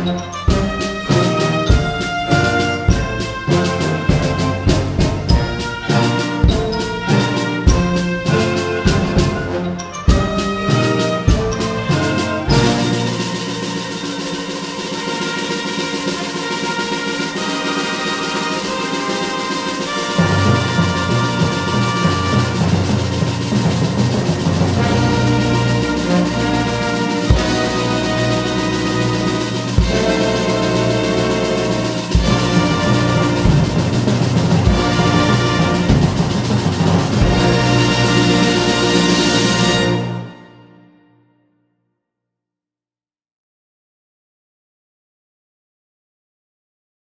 Спасибо.